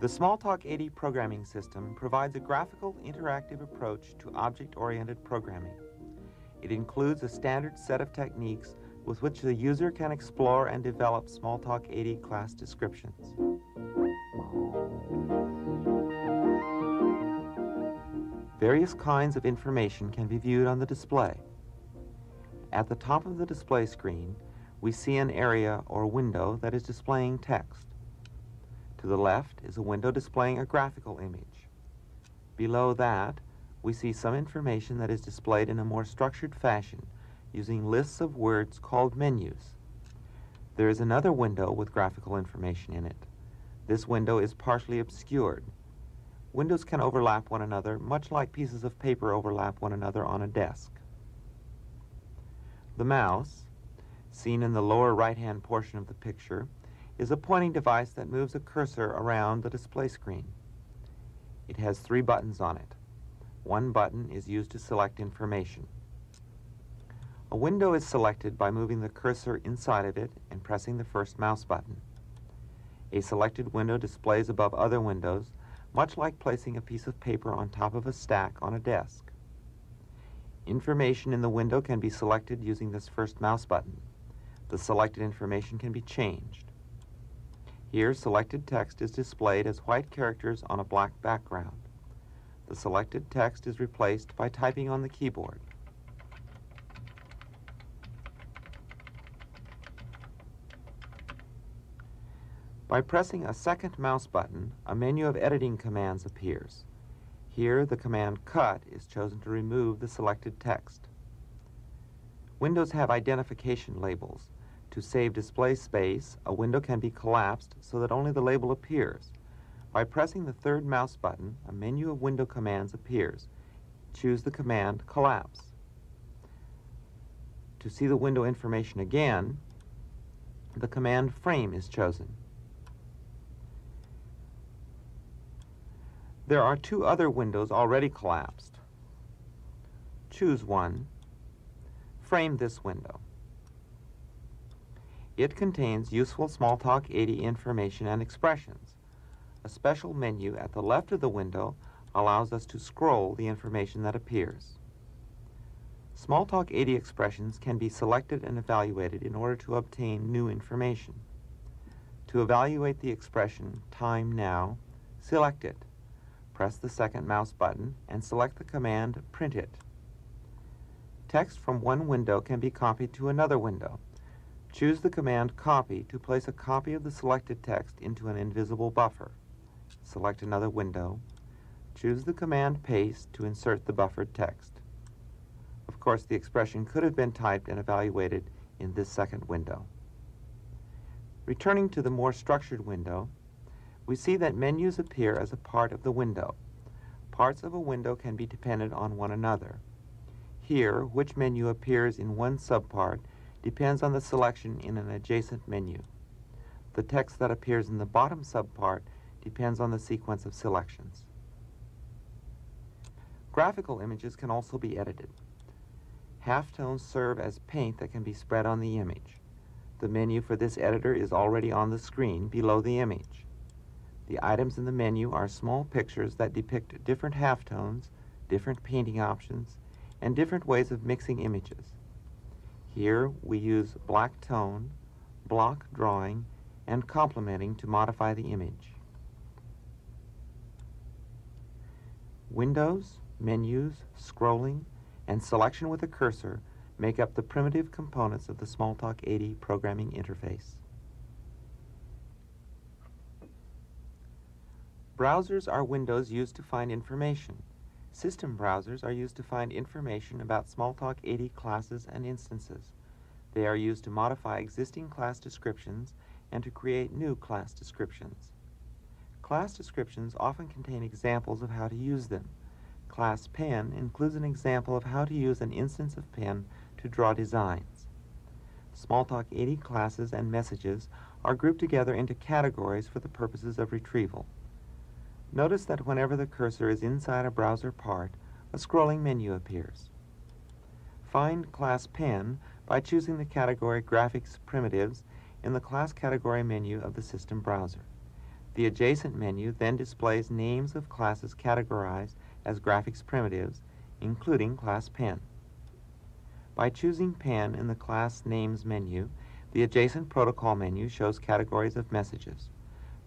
The Smalltalk 80 programming system provides a graphical, interactive approach to object-oriented programming. It includes a standard set of techniques with which the user can explore and develop Smalltalk 80 class descriptions. Various kinds of information can be viewed on the display. At the top of the display screen, we see an area or window that is displaying text. To the left is a window displaying a graphical image. Below that, we see some information that is displayed in a more structured fashion using lists of words called menus. There is another window with graphical information in it. This window is partially obscured. Windows can overlap one another much like pieces of paper overlap one another on a desk. The mouse, seen in the lower right-hand portion of the picture, is a pointing device that moves a cursor around the display screen. It has three buttons on it. One button is used to select information. A window is selected by moving the cursor inside of it and pressing the first mouse button. A selected window displays above other windows, much like placing a piece of paper on top of a stack on a desk. Information in the window can be selected using this first mouse button. The selected information can be changed. Here, selected text is displayed as white characters on a black background. The selected text is replaced by typing on the keyboard. By pressing a second mouse button, a menu of editing commands appears. Here, the command Cut is chosen to remove the selected text. Windows have identification labels. To save display space, a window can be collapsed so that only the label appears. By pressing the third mouse button, a menu of window commands appears. Choose the command Collapse. To see the window information again, the command Frame is chosen. There are two other windows already collapsed. Choose one. Frame this window. It contains useful Smalltalk 80 information and expressions. A special menu at the left of the window allows us to scroll the information that appears. Smalltalk 80 expressions can be selected and evaluated in order to obtain new information. To evaluate the expression Time Now, select it. Press the second mouse button and select the command Print It. Text from one window can be copied to another window. Choose the command Copy to place a copy of the selected text into an invisible buffer. Select another window. Choose the command Paste to insert the buffered text. Of course, the expression could have been typed and evaluated in this second window. Returning to the more structured window, we see that menus appear as a part of the window. Parts of a window can be dependent on one another. Here, which menu appears in one subpart depends on the selection in an adjacent menu. The text that appears in the bottom subpart depends on the sequence of selections. Graphical images can also be edited. Halftones serve as paint that can be spread on the image. The menu for this editor is already on the screen below the image. The items in the menu are small pictures that depict different halftones, different painting options, and different ways of mixing images. Here we use black tone, block drawing, and complementing to modify the image. Windows, menus, scrolling, and selection with a cursor make up the primitive components of the Smalltalk 80 programming interface. Browsers are windows used to find information. System browsers are used to find information about Smalltalk 80 classes and instances. They are used to modify existing class descriptions and to create new class descriptions. Class descriptions often contain examples of how to use them. Class Pen includes an example of how to use an instance of Pen to draw designs. Smalltalk 80 classes and messages are grouped together into categories for the purposes of retrieval. Notice that whenever the cursor is inside a browser part, a scrolling menu appears. Find Class Pen by choosing the category Graphics Primitives in the Class Category menu of the system browser. The adjacent menu then displays names of classes categorized as graphics primitives, including class pen. By choosing pen in the class names menu, the adjacent protocol menu shows categories of messages.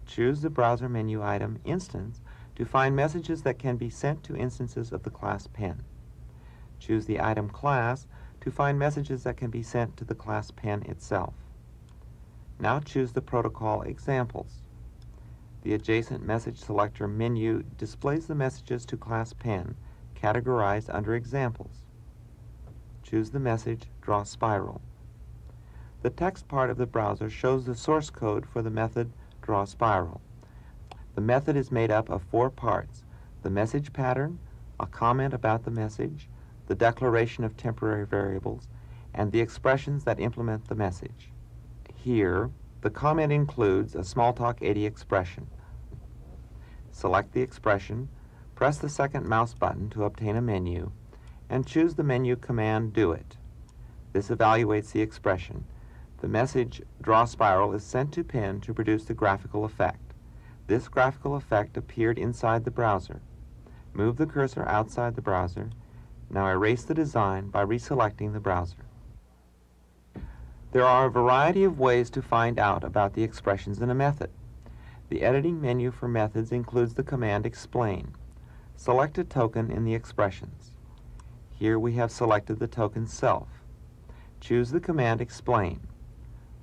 Choose the browser menu item instance to find messages that can be sent to instances of the class pen. Choose the item class to find messages that can be sent to the class pen itself. Now choose the protocol examples. The adjacent message selector menu displays the messages to class pen categorized under examples. Choose the message Draw Spiral. The text part of the browser shows the source code for the method Draw Spiral. The method is made up of four parts, the message pattern, a comment about the message, the declaration of temporary variables, and the expressions that implement the message. Here, the comment includes a Smalltalk 80 expression. Select the expression, press the second mouse button to obtain a menu, and choose the menu command Do It. This evaluates the expression. The message Draw Spiral is sent to Pen to produce the graphical effect. This graphical effect appeared inside the browser. Move the cursor outside the browser now erase the design by reselecting the browser. There are a variety of ways to find out about the expressions in a method. The editing menu for methods includes the command explain. Select a token in the expressions. Here we have selected the token self. Choose the command explain.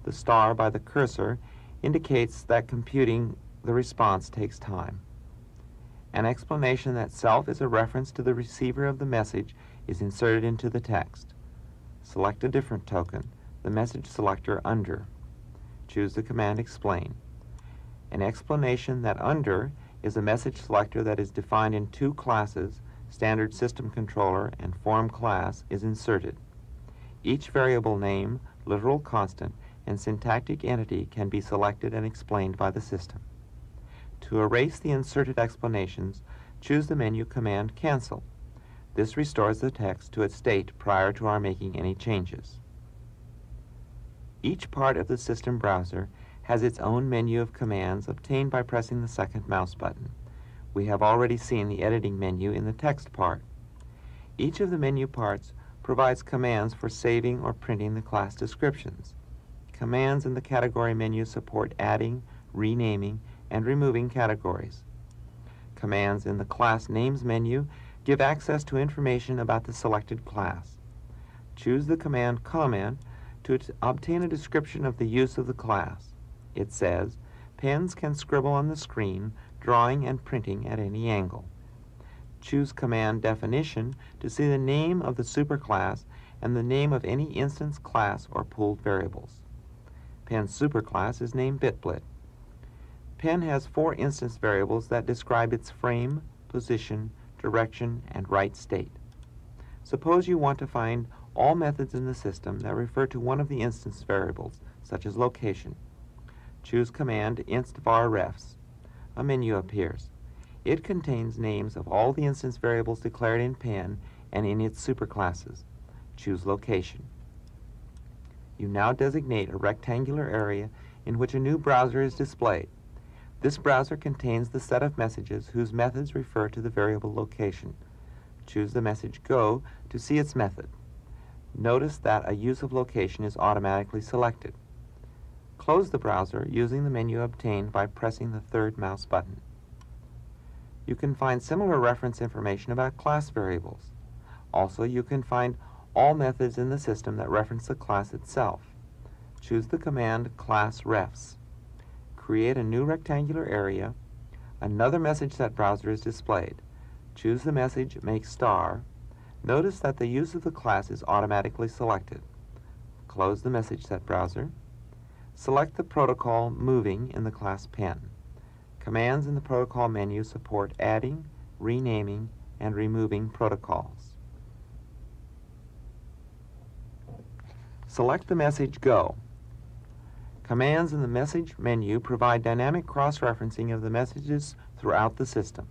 The star by the cursor indicates that computing the response takes time. An explanation that self is a reference to the receiver of the message is inserted into the text. Select a different token, the message selector under. Choose the command explain. An explanation that under is a message selector that is defined in two classes, standard system controller and form class, is inserted. Each variable name, literal constant, and syntactic entity can be selected and explained by the system. To erase the inserted explanations, choose the menu command Cancel. This restores the text to its state prior to our making any changes. Each part of the system browser has its own menu of commands obtained by pressing the second mouse button. We have already seen the editing menu in the text part. Each of the menu parts provides commands for saving or printing the class descriptions. Commands in the category menu support adding, renaming, and removing categories. Commands in the Class Names menu give access to information about the selected class. Choose the command Comment to obtain a description of the use of the class. It says, pens can scribble on the screen, drawing and printing at any angle. Choose Command Definition to see the name of the superclass and the name of any instance class or pooled variables. Pen's superclass is named BitBlt. Pen has four instance variables that describe its frame, position, direction, and write state. Suppose you want to find all methods in the system that refer to one of the instance variables, such as location. Choose command instvarrefs. A menu appears. It contains names of all the instance variables declared in Pen and in its superclasses. Choose location. You now designate a rectangular area in which a new browser is displayed. This browser contains the set of messages whose methods refer to the variable location. Choose the message Go to see its method. Notice that a use of location is automatically selected. Close the browser using the menu obtained by pressing the third mouse button. You can find similar reference information about class variables. Also, you can find all methods in the system that reference the class itself. Choose the command class refs create a new rectangular area, another message set browser is displayed. Choose the message Make Star. Notice that the use of the class is automatically selected. Close the message set browser. Select the protocol Moving in the class Pen. Commands in the protocol menu support adding, renaming, and removing protocols. Select the message Go. Commands in the message menu provide dynamic cross-referencing of the messages throughout the system.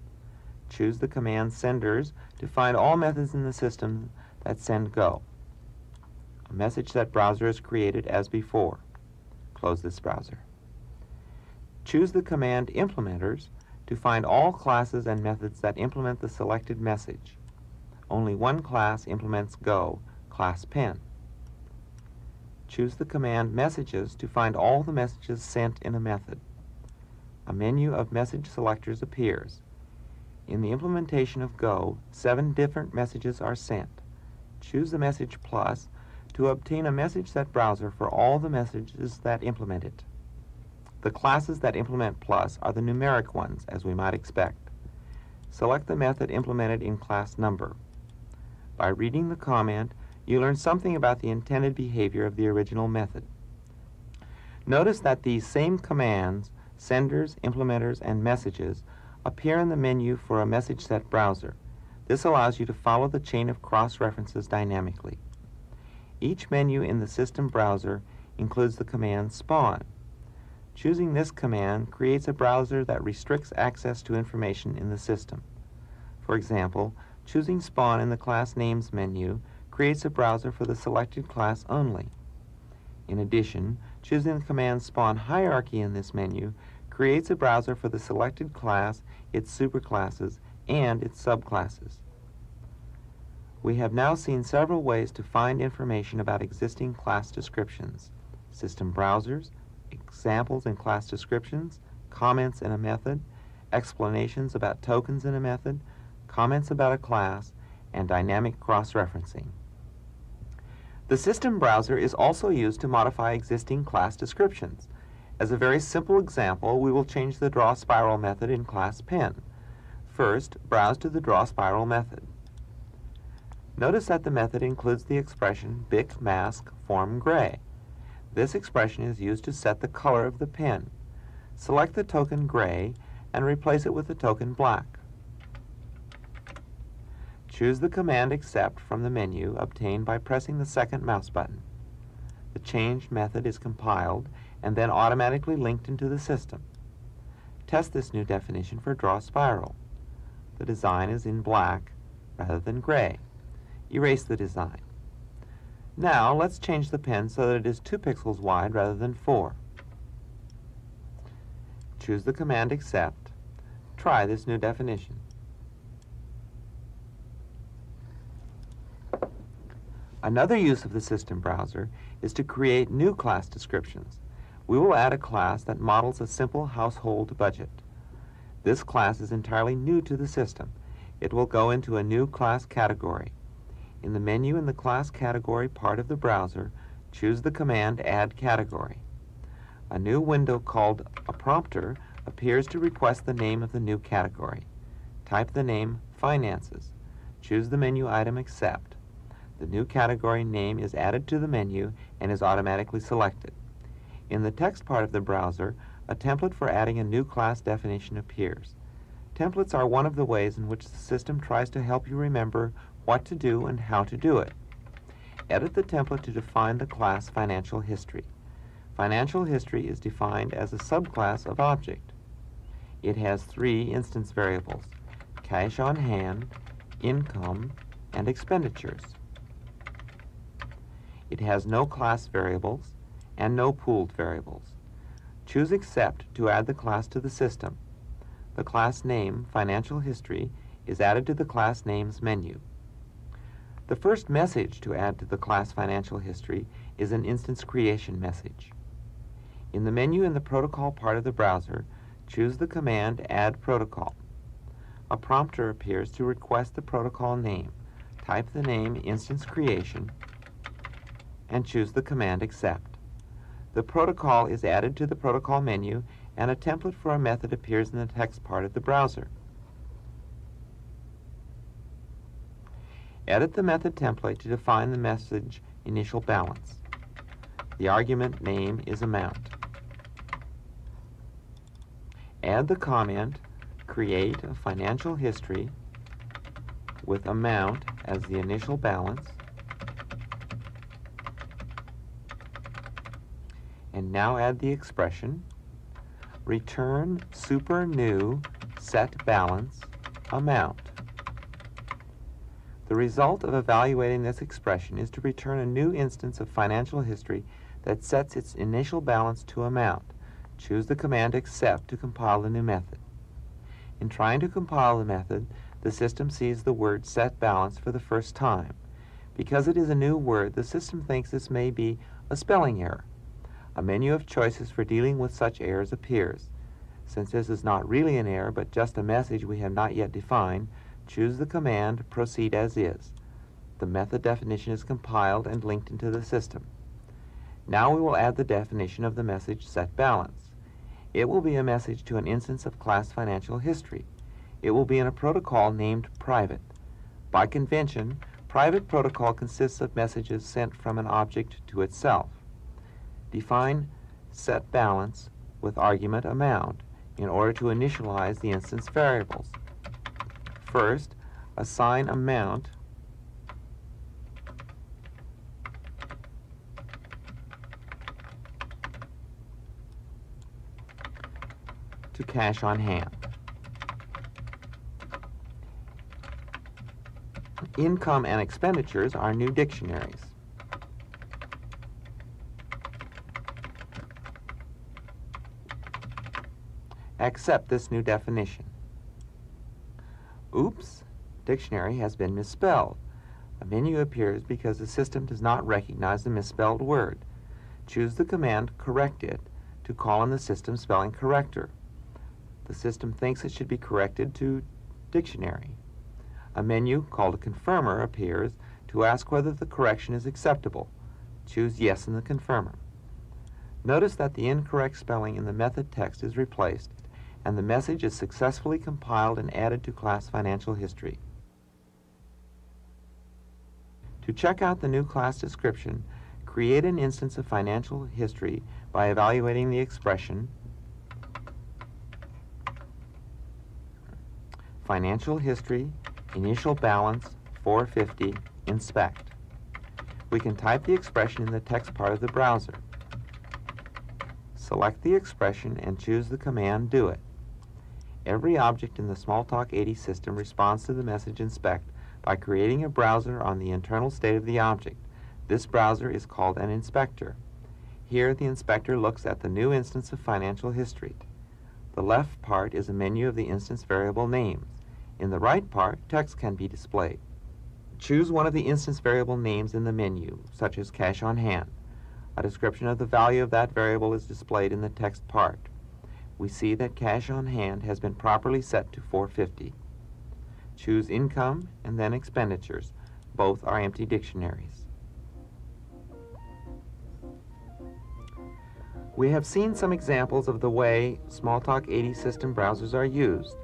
Choose the command senders to find all methods in the system that send go. A message set browser is created as before. Close this browser. Choose the command Implementers to find all classes and methods that implement the selected message. Only one class implements Go, class Pen. Choose the command Messages to find all the messages sent in a method. A menu of message selectors appears. In the implementation of Go, seven different messages are sent. Choose the message plus to obtain a message set browser for all the messages that implement it. The classes that implement plus are the numeric ones, as we might expect. Select the method implemented in class number. By reading the comment, you learn something about the intended behavior of the original method. Notice that these same commands, senders, implementers, and messages, appear in the menu for a message set browser. This allows you to follow the chain of cross-references dynamically. Each menu in the system browser includes the command spawn. Choosing this command creates a browser that restricts access to information in the system. For example, choosing spawn in the class names menu creates a browser for the selected class only. In addition, choosing the command spawn hierarchy in this menu creates a browser for the selected class, its superclasses, and its subclasses. We have now seen several ways to find information about existing class descriptions, system browsers, examples in class descriptions, comments in a method, explanations about tokens in a method, comments about a class, and dynamic cross-referencing. The system browser is also used to modify existing class descriptions. As a very simple example, we will change the draw spiral method in class pen. First, browse to the draw spiral method. Notice that the method includes the expression BIC mask form gray. This expression is used to set the color of the pen. Select the token gray and replace it with the token black. Choose the command accept from the menu obtained by pressing the second mouse button. The changed method is compiled and then automatically linked into the system. Test this new definition for draw spiral. The design is in black rather than gray. Erase the design. Now let's change the pen so that it is 2 pixels wide rather than 4. Choose the command accept. Try this new definition. Another use of the system browser is to create new class descriptions. We will add a class that models a simple household budget. This class is entirely new to the system. It will go into a new class category. In the menu in the class category part of the browser, choose the command Add Category. A new window called a prompter appears to request the name of the new category. Type the name Finances. Choose the menu item Accept. The new category name is added to the menu and is automatically selected. In the text part of the browser, a template for adding a new class definition appears. Templates are one of the ways in which the system tries to help you remember what to do and how to do it. Edit the template to define the class financial history. Financial history is defined as a subclass of object. It has three instance variables, cash on hand, income, and expenditures. It has no class variables and no pooled variables. Choose Accept to add the class to the system. The class name, Financial History, is added to the Class Names menu. The first message to add to the class financial history is an instance creation message. In the menu in the protocol part of the browser, choose the command Add Protocol. A prompter appears to request the protocol name. Type the name Instance Creation and choose the command Accept. The protocol is added to the protocol menu and a template for a method appears in the text part of the browser. Edit the method template to define the message initial balance. The argument name is amount. Add the comment, create a financial history with amount as the initial balance. And now add the expression, return super new set balance amount. The result of evaluating this expression is to return a new instance of financial history that sets its initial balance to amount. choose the command accept to compile the new method. In trying to compile the method, the system sees the word set balance for the first time. Because it is a new word, the system thinks this may be a spelling error. A menu of choices for dealing with such errors appears. Since this is not really an error, but just a message we have not yet defined, choose the command proceed as is. The method definition is compiled and linked into the system. Now we will add the definition of the message set balance. It will be a message to an instance of class financial history. It will be in a protocol named private. By convention, private protocol consists of messages sent from an object to itself. Define set balance with argument amount in order to initialize the instance variables. First, assign amount to cash on hand. Income and expenditures are new dictionaries. Accept this new definition. Oops, dictionary has been misspelled. A menu appears because the system does not recognize the misspelled word. Choose the command correct it to call on the system spelling corrector. The system thinks it should be corrected to dictionary. A menu called a confirmer appears to ask whether the correction is acceptable. Choose yes in the confirmer. Notice that the incorrect spelling in the method text is replaced and the message is successfully compiled and added to class financial history. To check out the new class description, create an instance of financial history by evaluating the expression financial history, initial balance, 450, inspect. We can type the expression in the text part of the browser. Select the expression and choose the command do it. Every object in the Smalltalk 80 system responds to the message inspect by creating a browser on the internal state of the object. This browser is called an inspector. Here, the inspector looks at the new instance of financial history. The left part is a menu of the instance variable names. In the right part, text can be displayed. Choose one of the instance variable names in the menu, such as cash on hand. A description of the value of that variable is displayed in the text part we see that cash on hand has been properly set to 450. Choose income and then expenditures. Both are empty dictionaries. We have seen some examples of the way Smalltalk 80 system browsers are used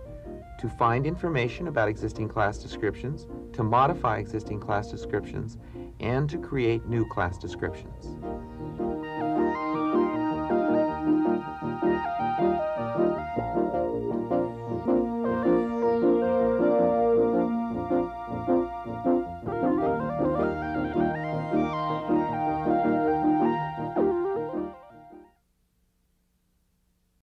to find information about existing class descriptions, to modify existing class descriptions, and to create new class descriptions.